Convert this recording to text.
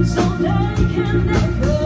so they can never